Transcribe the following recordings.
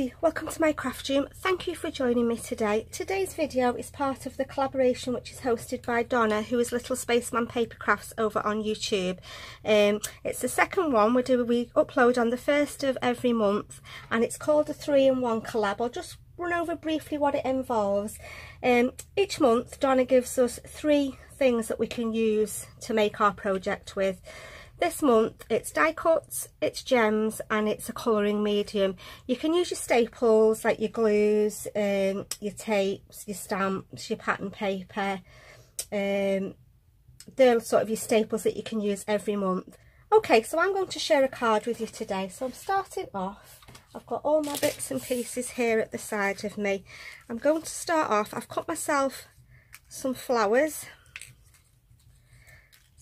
everybody, welcome to my craft room. Thank you for joining me today. Today's video is part of the collaboration which is hosted by Donna who is Little Spaceman Paper Crafts over on YouTube. Um, it's the second one we do we upload on the first of every month and it's called a three-in-one collab. I'll just run over briefly what it involves. Um, each month Donna gives us three things that we can use to make our project with. This month it's die cuts, it's gems and it's a colouring medium. You can use your staples like your glues, um, your tapes, your stamps, your pattern paper. Um, they're sort of your staples that you can use every month. Okay, so I'm going to share a card with you today. So I'm starting off. I've got all my bits and pieces here at the side of me. I'm going to start off. I've cut myself some flowers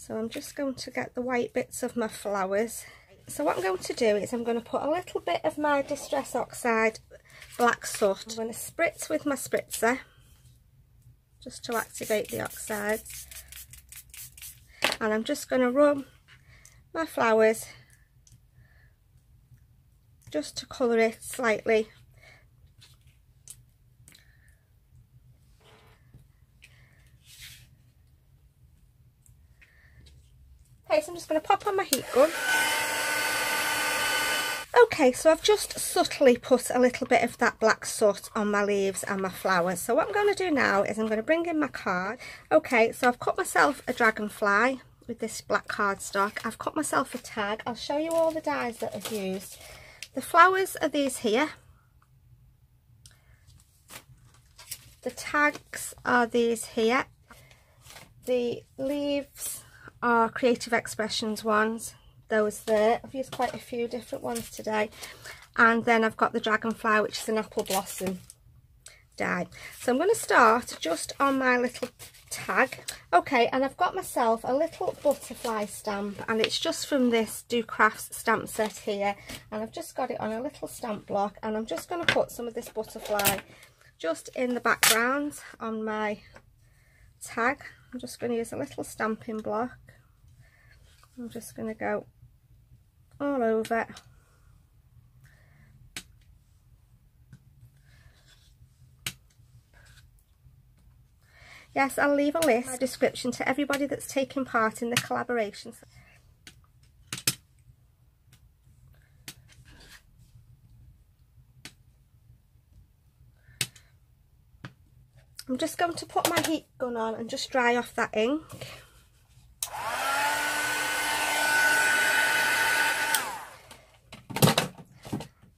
so I'm just going to get the white bits of my flowers. So what I'm going to do is I'm going to put a little bit of my Distress Oxide Black Soot. I'm going to spritz with my spritzer just to activate the oxides. And I'm just going to rub my flowers just to colour it slightly Okay, so I'm just going to pop on my heat gun. Okay, so I've just subtly put a little bit of that black soot on my leaves and my flowers. So what I'm going to do now is I'm going to bring in my card. Okay, so I've cut myself a dragonfly with this black cardstock. I've cut myself a tag. I'll show you all the dies that I've used. The flowers are these here. The tags are these here. The leaves are Creative Expressions ones. Those there. I've used quite a few different ones today. And then I've got the Dragonfly, which is an apple blossom die. So I'm going to start just on my little tag. Okay, and I've got myself a little butterfly stamp and it's just from this Do Crafts stamp set here. And I've just got it on a little stamp block and I'm just going to put some of this butterfly just in the background on my tag. I'm just going to use a little stamping block I'm just going to go all over Yes, I'll leave a list description to everybody that's taken part in the collaboration. I'm just going to put my heat gun on and just dry off that ink.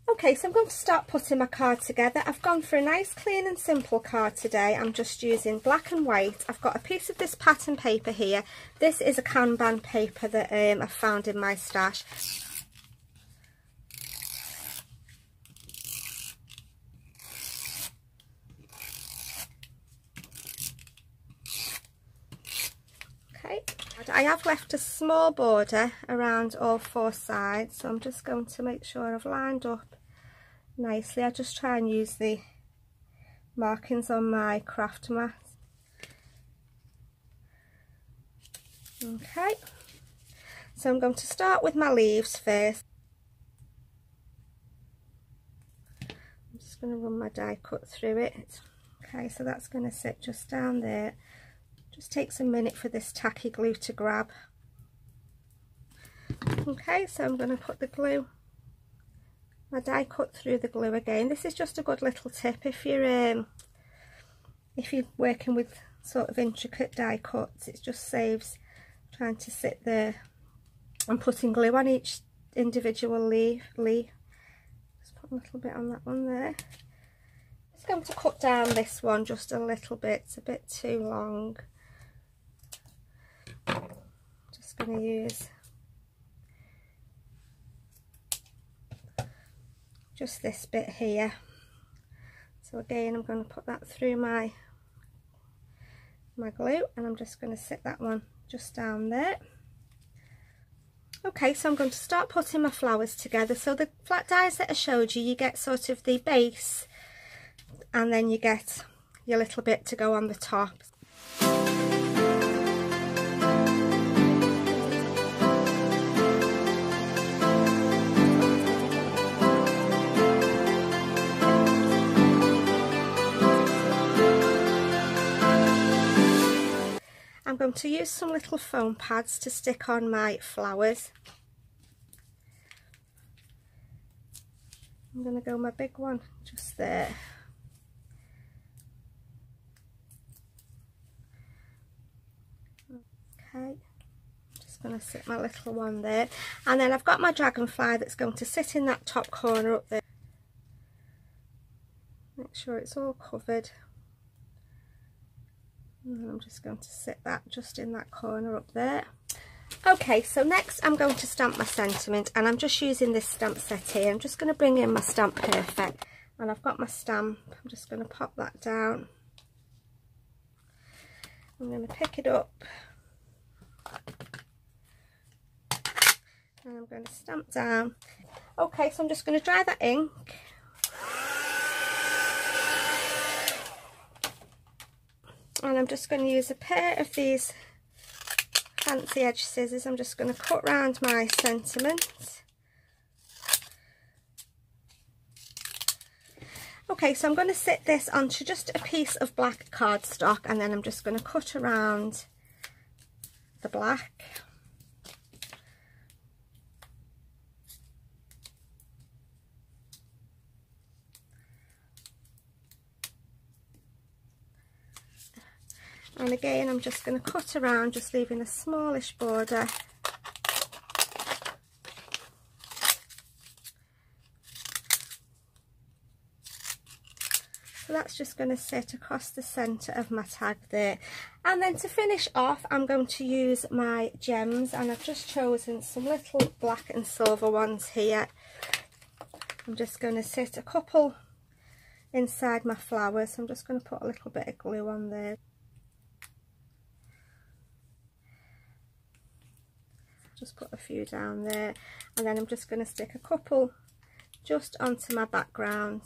Okay, so I'm going to start putting my card together. I've gone for a nice clean and simple card today. I'm just using black and white. I've got a piece of this pattern paper here. This is a Kanban paper that um, I found in my stash. Okay, I have left a small border around all four sides, so I'm just going to make sure I've lined up nicely. I just try and use the markings on my craft mat. Okay, so I'm going to start with my leaves first. I'm just going to run my die cut through it. Okay, so that's going to sit just down there. Just takes a minute for this tacky glue to grab. Okay, so I'm going to put the glue my die cut through the glue again. This is just a good little tip if you're um, if you're working with sort of intricate die cuts. It just saves trying to sit there and putting glue on each individual leaf. leaf. Just put a little bit on that one there. Just going to cut down this one just a little bit. It's a bit too long. Just going to use just this bit here. So again I'm going to put that through my my glue and I'm just going to sit that one just down there. Okay so I'm going to start putting my flowers together. So the flat dies that I showed you you get sort of the base and then you get your little bit to go on the top going to use some little foam pads to stick on my flowers. I'm going to go my big one just there. Okay, just going to sit my little one there. And then I've got my dragonfly that's going to sit in that top corner up there. Make sure it's all covered. And I'm just going to sit that just in that corner up there. Okay, so next I'm going to stamp my sentiment and I'm just using this stamp set here. I'm just going to bring in my Stamp Perfect and I've got my stamp. I'm just going to pop that down. I'm going to pick it up and I'm going to stamp down. Okay, so I'm just going to dry that ink. And I'm just going to use a pair of these fancy edge scissors. I'm just going to cut round my sentiment. Okay, so I'm going to sit this onto just a piece of black cardstock and then I'm just going to cut around the black. And again I'm just going to cut around just leaving a smallish border. So that's just going to sit across the centre of my tag there. And then to finish off I'm going to use my gems and I've just chosen some little black and silver ones here. I'm just going to sit a couple inside my flowers. So I'm just going to put a little bit of glue on there just put a few down there. And then I'm just going to stick a couple just onto my background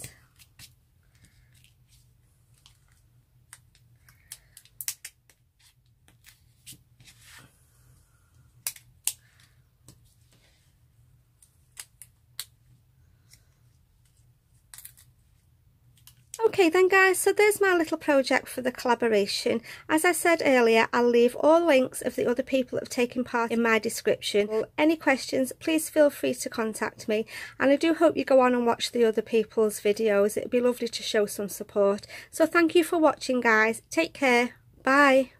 Okay then guys, so there's my little project for the collaboration. As I said earlier, I'll leave all links of the other people that have taken part in my description. Any questions, please feel free to contact me. And I do hope you go on and watch the other people's videos. It'd be lovely to show some support. So thank you for watching guys. Take care. Bye.